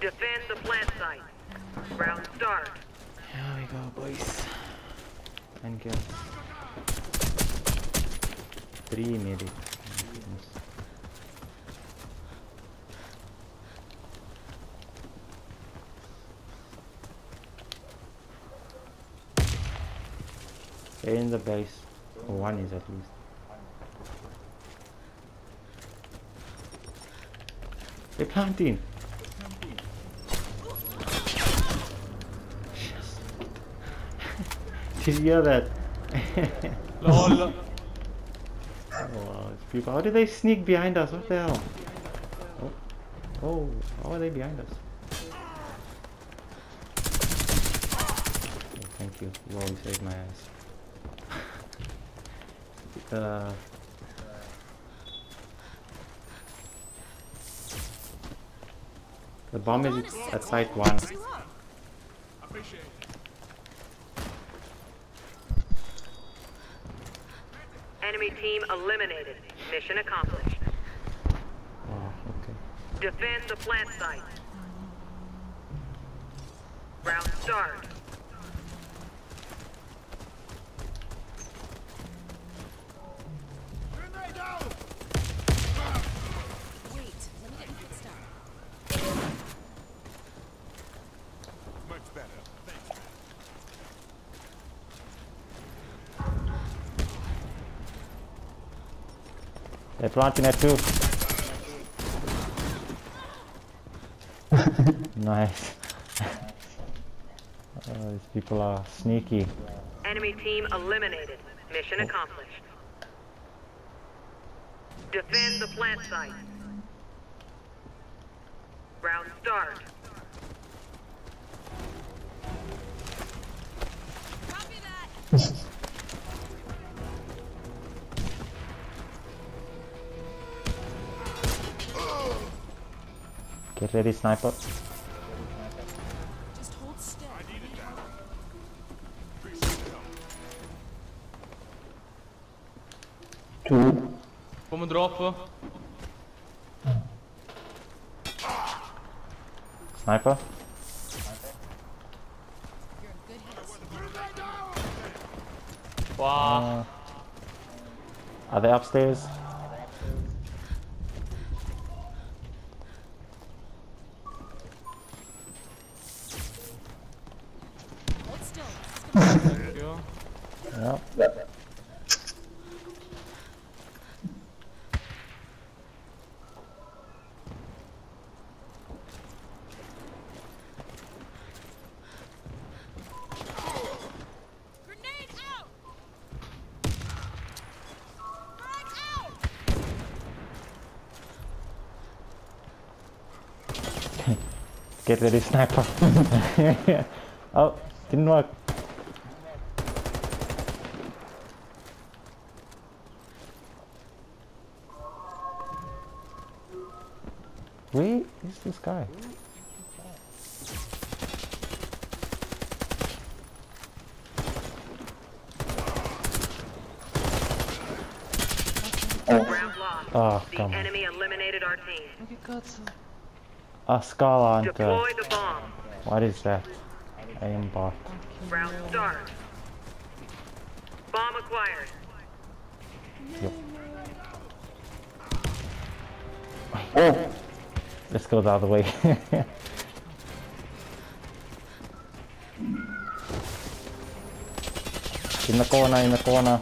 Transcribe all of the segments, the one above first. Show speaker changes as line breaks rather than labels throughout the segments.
Defend the plant site. Round start.
Here we go, boys. And kill. Three medic. My goodness. They're in the base. One is at least. They're planting. Did you hear that?
LOL.
Oh, it's people. How did they sneak behind us? What the hell? Oh, oh how are they behind us? Oh, thank you. You always saved my ass. uh, the bomb is at site one.
Enemy team eliminated. Mission accomplished.
Oh, okay.
Defend the plant site. Round start.
Wait, let me get a quick start.
They're planting at two. nice. Oh, these people are sneaky.
Enemy team eliminated. Mission oh. accomplished. Defend the plant site. Round start.
Copy that.
Get ready, sniper.
Just hold still.
Kom erop.
Sniper.
You're in good hands.
Wow.
Uh, are they upstairs?
Hold still. This is gonna
Thank you.
Get ready, sniper. oh, didn't work. Where is this guy?
Round.
Oh,
the
come on.
enemy eliminated our team.
A Scala and uh,
Deploy the bomb.
what is that? Aimbot.
Round start. Bomb acquired.
Yep. Oh! Let's go the other way. in the corner, in the corner.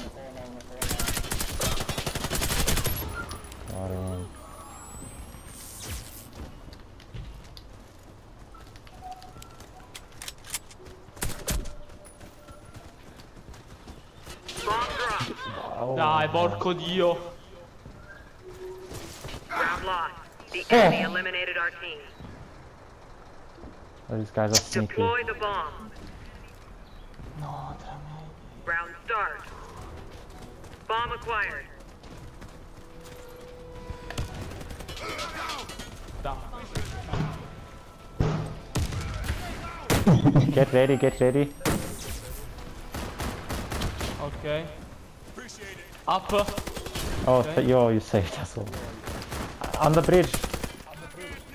Got
Dai, porco dio.
Round lost. The Eh. enemy eliminated our team.
oh, these guys are sneaky.
Deploy the bomb. Round start. Bomb acquired.
Da.
Get ready, get ready.
Ok. Up.
Oh, th yo, you saved us all. On the bridge.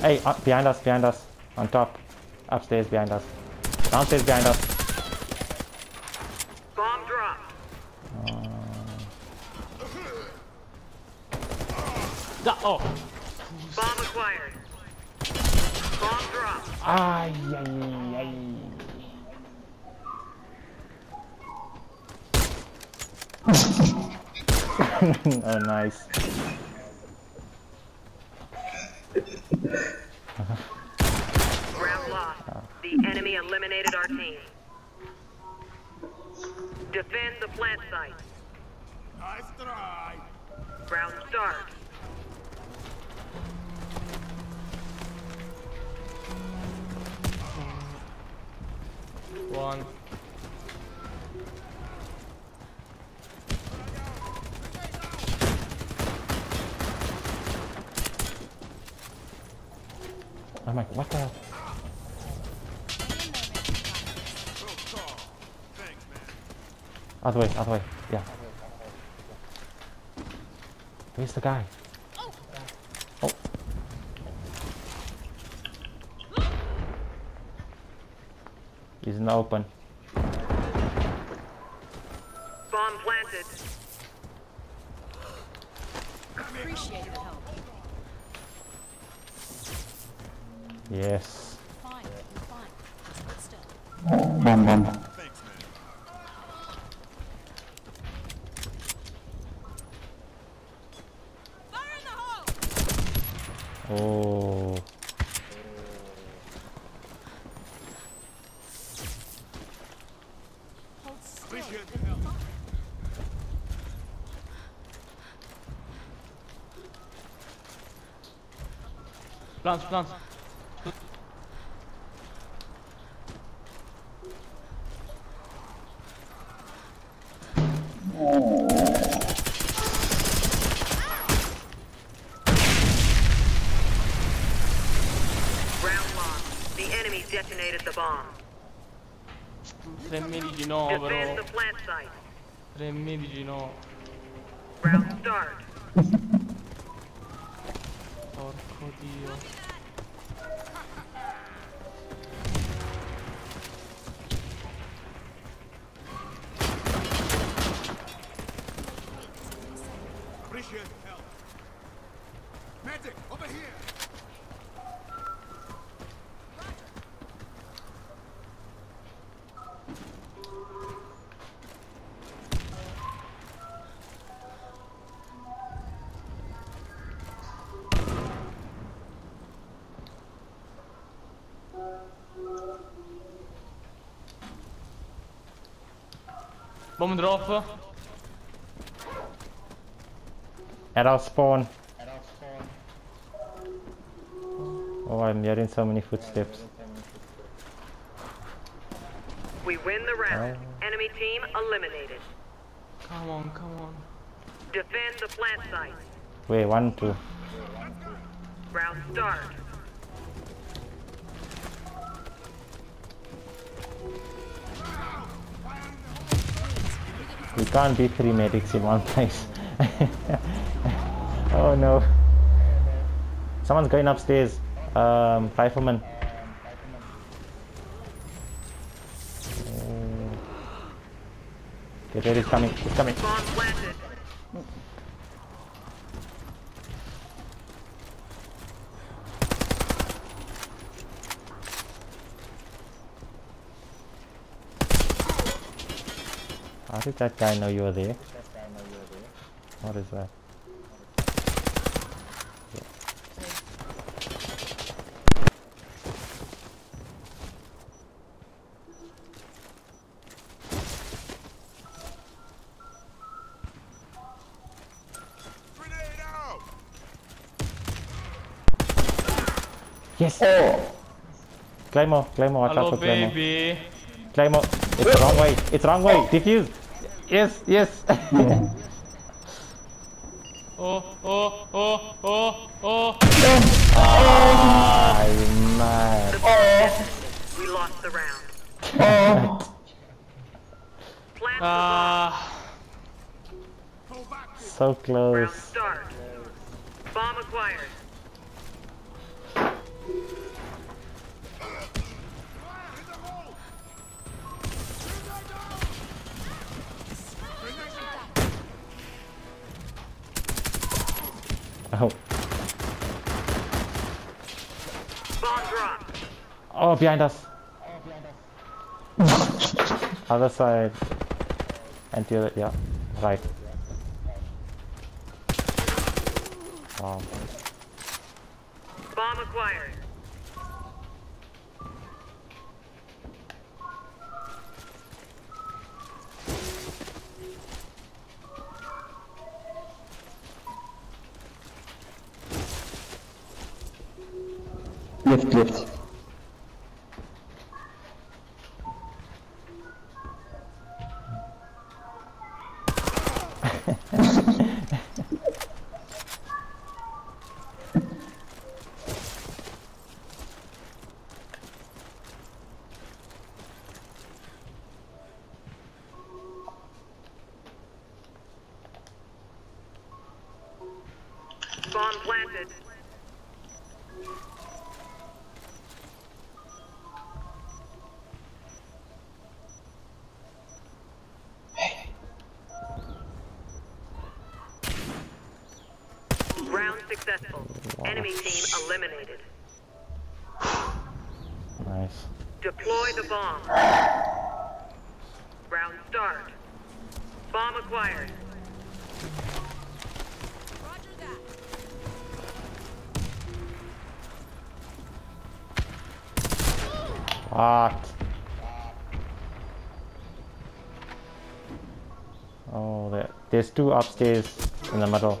Hey, uh, behind us, behind us. On top. Upstairs behind us. Downstairs behind us.
Bomb dropped.
Da oh!
Bomb acquired. Bomb dropped.
Ay, ay, ay. oh, nice.
Round lost. The enemy eliminated our team. Defend the plant site.
Nice try.
Round start.
One.
Oh my, what the? Other way, other way. Yeah. Where's the guy? Oh. He's in the open.
Bomb planted.
Appreciate the help.
Yes.
Fine. Fine. Just hold still.
Bomb, bomb.
Fire in the hole!
Oh.
Hold still.
Appreciate the help.
Plant, plant.
Round lost. The enemy detonated the bomb.
Tre medici no,
Defend
però.
the plant site.
Tre medici no.
Round start.
Porco dio.
Appreciate the help. Medic, over here.
Bomb drop.
At our spawn. Oh, I'm hearing so many footsteps.
We win the round.
Oh.
Enemy team eliminated.
Come on, come on.
Defend the plant site.
Wait, one, two.
Round start.
We can't be three medics in one place. oh no. Someone's going upstairs. Um, rifleman. Get ready, he's coming. Coming. How did that guy know you were there? What is that? Yes! Oh! Claymore, Claymore, watch
Hello, out
for Claymore.
Baby.
Claymore, it's wrong way, it's wrong way, defuse! Yes, yes.
Oh, oh, oh, oh, oh.
I'm mad.
We lost the round. Plant the bomb.
Ah,
Pull back.
So
Round
close.
start. Bomb acquired.
Oh.
Dropped.
Oh, behind us. Other side. And the other, yeah, right. Wow.
Bomb acquired.
Lift, lift.
Bomb planted. Deploy the bomb. Round start. Bomb acquired.
Roger that.
What? Oh, there, there's two upstairs in the middle.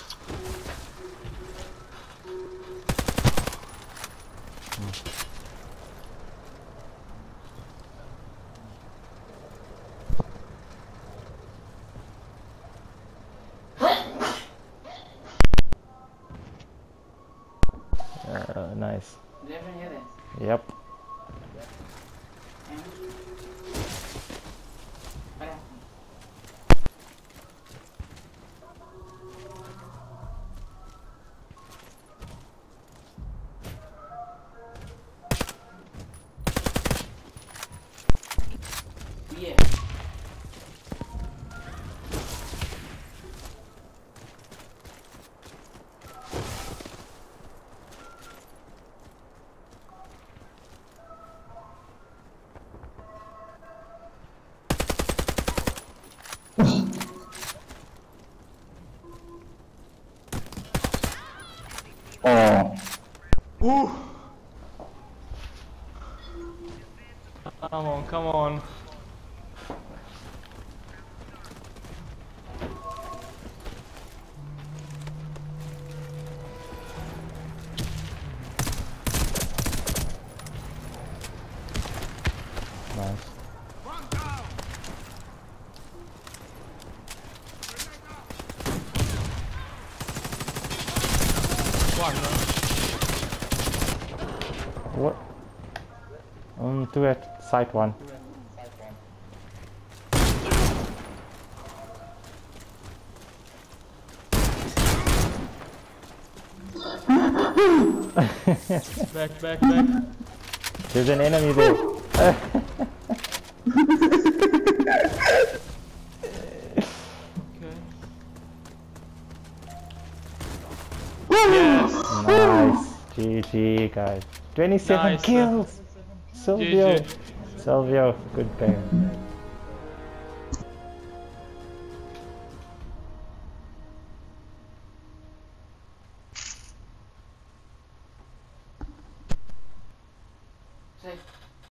Oh.
Two at side one.
Back, back, back.
There's an enemy there.
Okay. Yes.
nice. GG, guys. 27
Nice.
kills. Silvio. Silvio, good game.